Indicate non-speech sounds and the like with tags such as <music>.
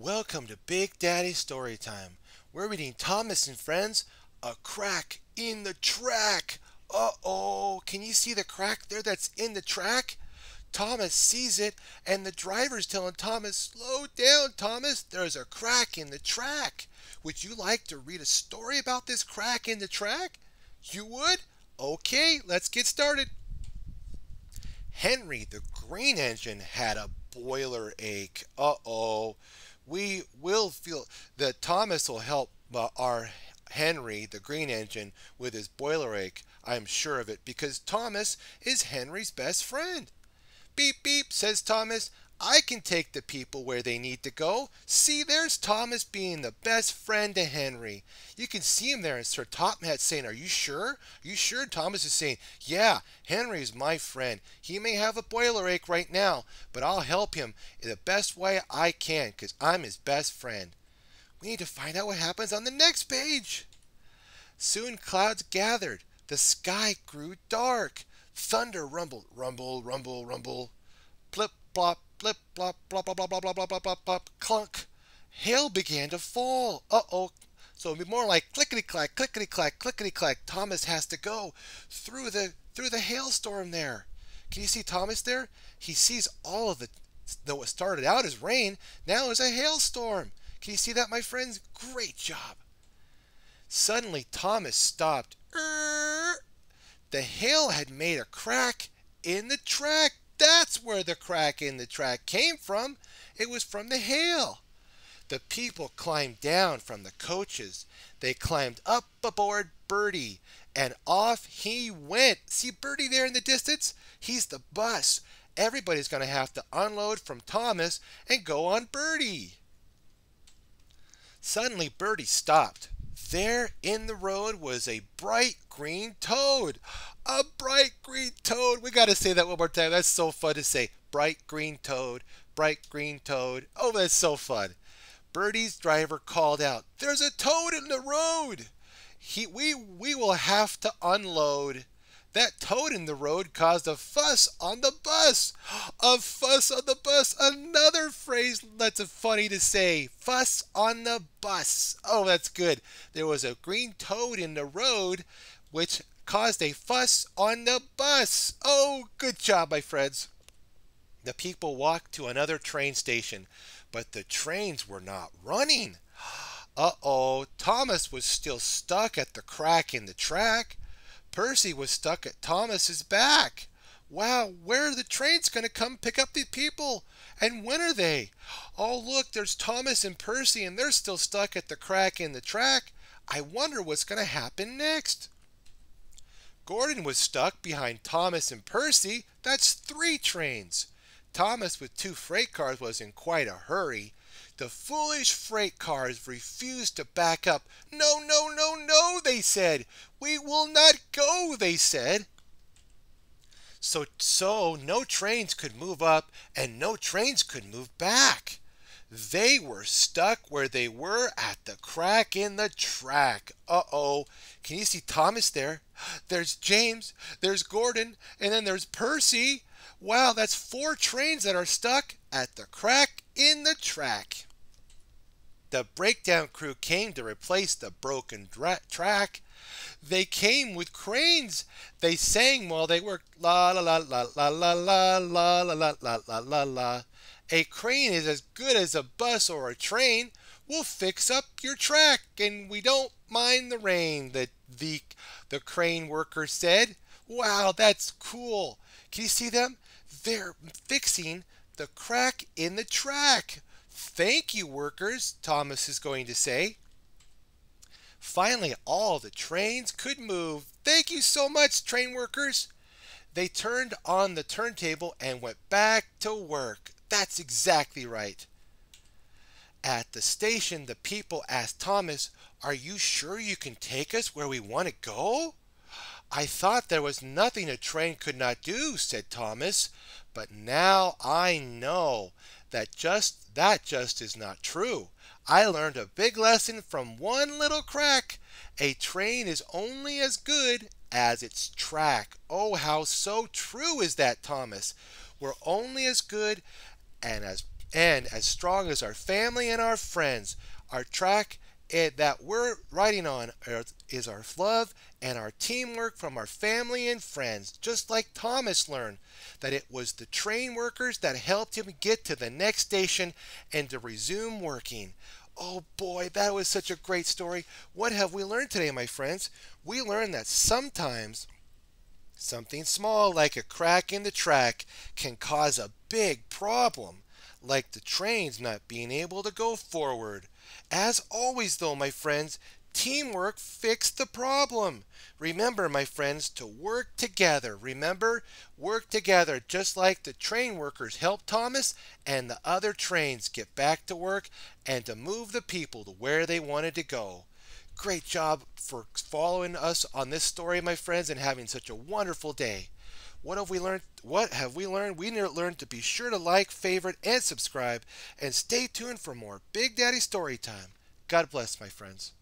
Welcome to Big Daddy Storytime. We're reading Thomas and Friends, A Crack in the Track. Uh oh, can you see the crack there that's in the track? Thomas sees it, and the driver's telling Thomas, Slow down, Thomas, there's a crack in the track. Would you like to read a story about this crack in the track? You would? Okay, let's get started. Henry, the green engine, had a boiler ache. Uh oh. We will feel that Thomas will help uh, our Henry, the green engine, with his boiler ache. I am sure of it because Thomas is Henry's best friend. Beep beep, says Thomas. I can take the people where they need to go. See, there's Thomas being the best friend to Henry. You can see him there, and Sir Topham Hatt saying, Are you sure? Are you sure? Thomas is saying, Yeah, Henry is my friend. He may have a boiler ache right now, but I'll help him in the best way I can because I'm his best friend. We need to find out what happens on the next page. Soon clouds gathered. The sky grew dark. Thunder rumbled, rumble, rumble, rumble. Plip, plop, blip, blop, blah, blah, blah, blah, blah, blah, blah, blah, blah, clunk. Hail began to fall. Uh-oh. So it'd be more like clickety-clack, clickety-clack, clickety-clack. Thomas has to go through the through the hailstorm there. Can you see Thomas there? He sees all of the, though it started out as rain, now is a hailstorm. Can you see that, my friends? Great job. Suddenly, Thomas stopped. Er, the hail had made a crack in the track. That's where the crack in the track came from. It was from the hail. The people climbed down from the coaches. They climbed up aboard Bertie, and off he went. See Bertie there in the distance? He's the bus. Everybody's going to have to unload from Thomas and go on Bertie. Suddenly, Bertie stopped. There in the road was a bright green toad. A bright green toad. We got to say that one more time. That's so fun to say. Bright green toad. Bright green toad. Oh, that's so fun. Bertie's driver called out, There's a toad in the road. He, we, we will have to unload. That toad in the road caused a fuss on the bus. <gasps> A fuss on the bus. Another phrase that's funny to say. Fuss on the bus. Oh, that's good. There was a green toad in the road which caused a fuss on the bus. Oh, good job, my friends. The people walked to another train station, but the trains were not running. <gasps> Uh oh, Thomas was still stuck at the crack in the track. Percy was stuck at Thomas's back. Wow, where are the trains going to come pick up the people? And when are they? Oh, look, there's Thomas and Percy, and they're still stuck at the crack in the track. I wonder what's going to happen next. Gordon was stuck behind Thomas and Percy. That's three trains. Thomas, with two freight cars, was in quite a hurry. The foolish freight cars refused to back up. No, no, no, no, they said. We will not go, they said. So, so no trains could move up and no trains could move back. They were stuck where they were at the crack in the track. Uh oh. Can you see Thomas there? There's James, there's Gordon, and then there's Percy. Wow, that's four trains that are stuck at the crack in the track. The breakdown crew came to replace the broken track. They came with cranes. They sang while they worked. La la la la la la la la la la la la la la. A crane is as good as a bus or a train. We'll fix up your track and we don't mind the rain, the the the crane worker said. Wow, that's cool. Can you see them? They're fixing the crack in the track. Thank you, workers, Thomas is going to say. Finally, all the trains could move. Thank you so much, train workers. They turned on the turntable and went back to work. That's exactly right. At the station, the people asked Thomas, Are you sure you can take us where we want to go? I thought there was nothing a train could not do, said Thomas, but now I know that just that just is not true. I learned a big lesson from one little crack. A train is only as good as its track. Oh, how so true is that, Thomas. We're only as good and as and as strong as our family and our friends. Our track eh, that we're riding on is our love and our teamwork from our family and friends, just like Thomas learned that it was the train workers that helped him get to the next station and to resume working. Oh boy, that was such a great story. What have we learned today, my friends? We learned that sometimes something small like a crack in the track can cause a big problem, like the trains not being able to go forward. As always, though, my friends, Teamwork fixed the problem. Remember, my friends, to work together. Remember, work together, just like the train workers helped Thomas and the other trains get back to work and to move the people to where they wanted to go. Great job for following us on this story, my friends, and having such a wonderful day. What have we learned? What have we learned? We learned to be sure to like, favorite, and subscribe, and stay tuned for more Big Daddy Story Time. God bless, my friends.